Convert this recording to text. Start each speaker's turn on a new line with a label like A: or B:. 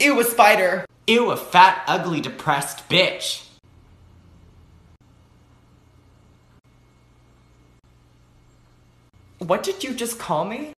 A: Ew, a spider.
B: Ew, a fat, ugly, depressed bitch.
A: What did you just call me?